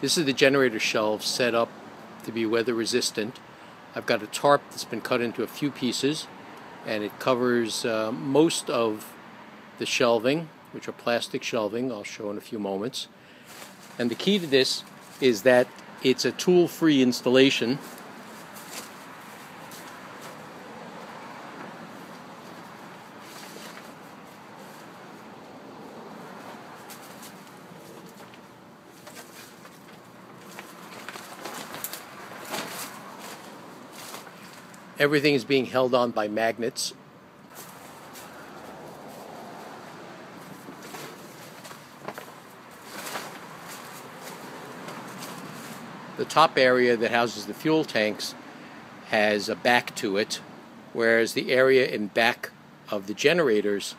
This is the generator shelf set up to be weather resistant. I've got a tarp that's been cut into a few pieces and it covers uh, most of the shelving, which are plastic shelving, I'll show in a few moments. And the key to this is that it's a tool-free installation Everything is being held on by magnets. The top area that houses the fuel tanks has a back to it, whereas the area in back of the generators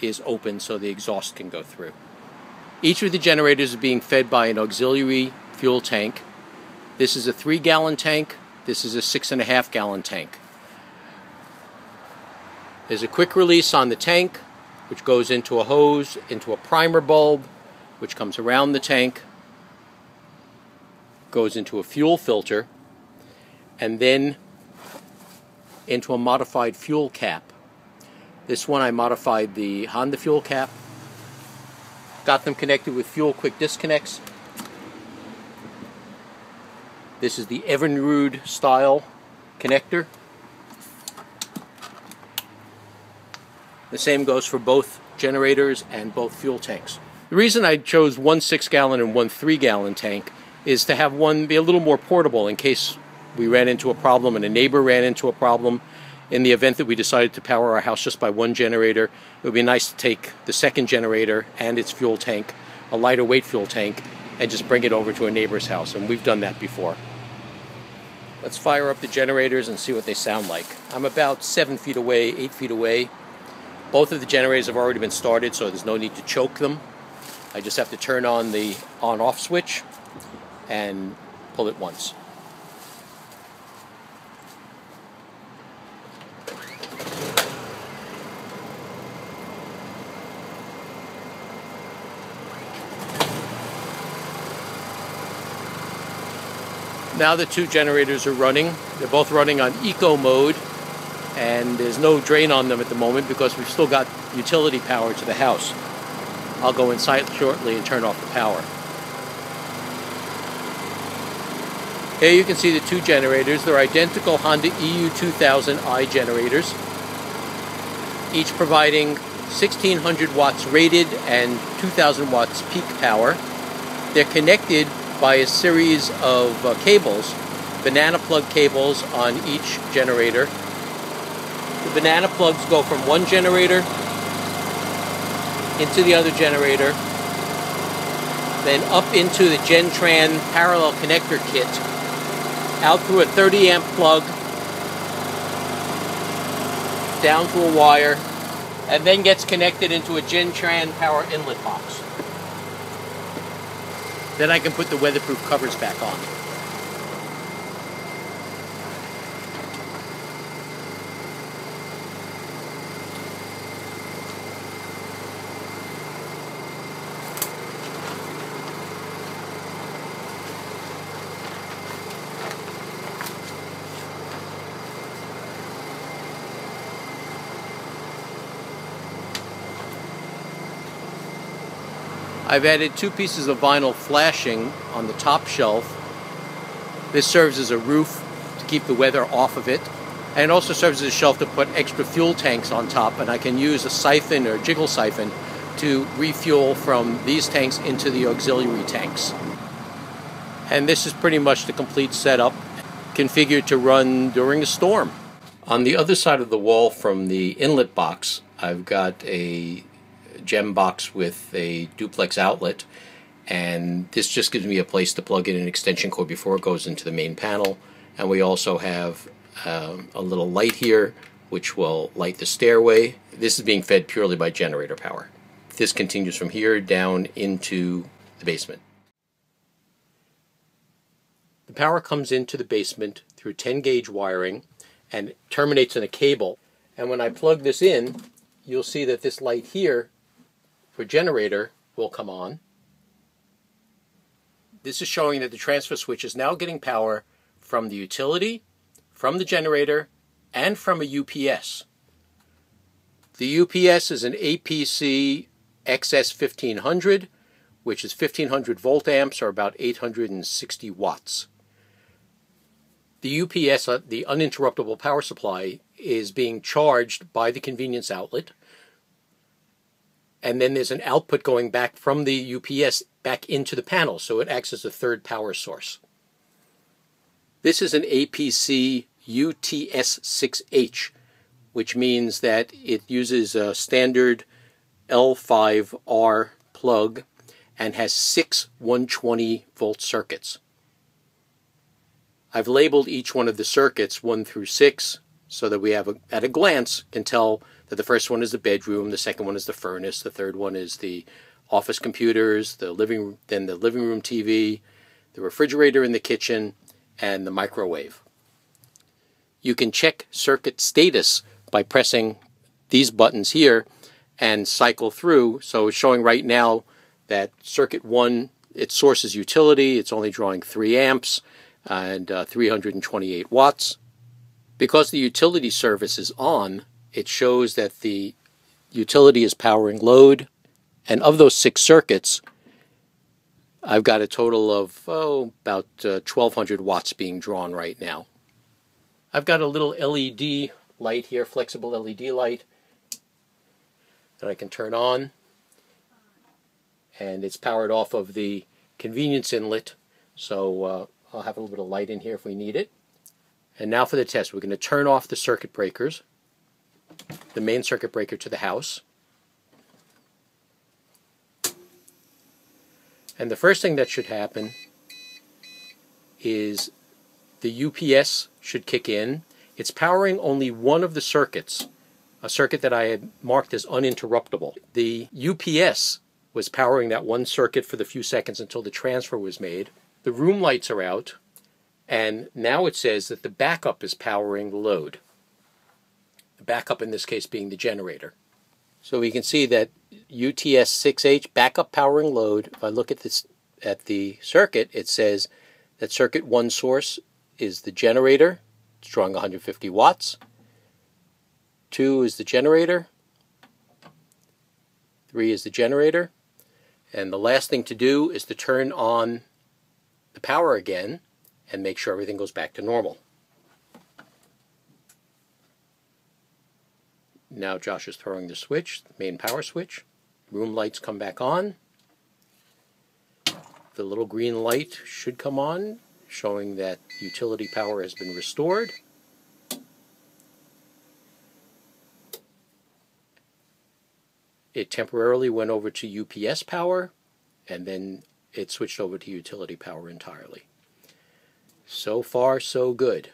is open so the exhaust can go through. Each of the generators is being fed by an auxiliary fuel tank. This is a three gallon tank this is a six and a half gallon tank. There's a quick release on the tank, which goes into a hose, into a primer bulb, which comes around the tank, goes into a fuel filter, and then into a modified fuel cap. This one I modified the Honda fuel cap, got them connected with fuel quick disconnects, this is the Evinrude style connector. The same goes for both generators and both fuel tanks. The reason I chose one 6 gallon and one 3 gallon tank is to have one be a little more portable in case we ran into a problem and a neighbor ran into a problem. In the event that we decided to power our house just by one generator, it would be nice to take the second generator and its fuel tank, a lighter weight fuel tank, and just bring it over to a neighbor's house. And we've done that before. Let's fire up the generators and see what they sound like. I'm about seven feet away, eight feet away. Both of the generators have already been started, so there's no need to choke them. I just have to turn on the on-off switch and pull it once. Now the two generators are running. They're both running on eco mode and there's no drain on them at the moment because we've still got utility power to the house. I'll go inside shortly and turn off the power. Here you can see the two generators. They're identical Honda EU2000i generators, each providing 1600 watts rated and 2000 watts peak power. They're connected by a series of uh, cables, banana plug cables on each generator. The banana plugs go from one generator into the other generator, then up into the GenTran parallel connector kit, out through a 30 amp plug, down to a wire, and then gets connected into a GenTran power inlet box. Then I can put the weatherproof covers back on. I've added two pieces of vinyl flashing on the top shelf. This serves as a roof to keep the weather off of it and also serves as a shelf to put extra fuel tanks on top and I can use a siphon or jiggle siphon to refuel from these tanks into the auxiliary tanks. And this is pretty much the complete setup configured to run during a storm. On the other side of the wall from the inlet box, I've got a gem box with a duplex outlet and this just gives me a place to plug in an extension cord before it goes into the main panel and we also have um, a little light here which will light the stairway. This is being fed purely by generator power. This continues from here down into the basement. The power comes into the basement through 10 gauge wiring and terminates in a cable. And when I plug this in, you'll see that this light here for generator will come on. This is showing that the transfer switch is now getting power from the utility, from the generator, and from a UPS. The UPS is an APC XS1500, which is 1500 volt amps or about 860 watts. The UPS, uh, the uninterruptible power supply, is being charged by the convenience outlet. And then there's an output going back from the UPS back into the panel, so it acts as a third power source. This is an APC UTS6H, which means that it uses a standard L5R plug and has six 120 volt circuits. I've labeled each one of the circuits 1 through 6 so that we have a, at a glance can tell that the first one is the bedroom, the second one is the furnace, the third one is the office computers, the living room, then the living room TV, the refrigerator in the kitchen, and the microwave. You can check circuit status by pressing these buttons here and cycle through. So it's showing right now that circuit 1, its source is utility, it's only drawing 3 amps and uh, 328 watts. Because the utility service is on, it shows that the utility is powering load, and of those six circuits, I've got a total of oh, about uh, 1200 watts being drawn right now. I've got a little LED light here, flexible LED light, that I can turn on. And it's powered off of the convenience inlet, so uh, I'll have a little bit of light in here if we need it. And now for the test. We're going to turn off the circuit breakers, the main circuit breaker to the house. And the first thing that should happen is the UPS should kick in. It's powering only one of the circuits, a circuit that I had marked as uninterruptible. The UPS was powering that one circuit for the few seconds until the transfer was made. The room lights are out, and now it says that the backup is powering the load. Backup in this case being the generator. So we can see that UTS6H backup powering load. If I look at this at the circuit, it says that circuit 1 source is the generator. It's drawing 150 watts. 2 is the generator. 3 is the generator. And the last thing to do is to turn on the power again and make sure everything goes back to normal. Now Josh is throwing the switch, main power switch. Room lights come back on. The little green light should come on, showing that utility power has been restored. It temporarily went over to UPS power, and then it switched over to utility power entirely. So far, so good.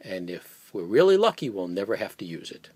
And if we're really lucky, we'll never have to use it.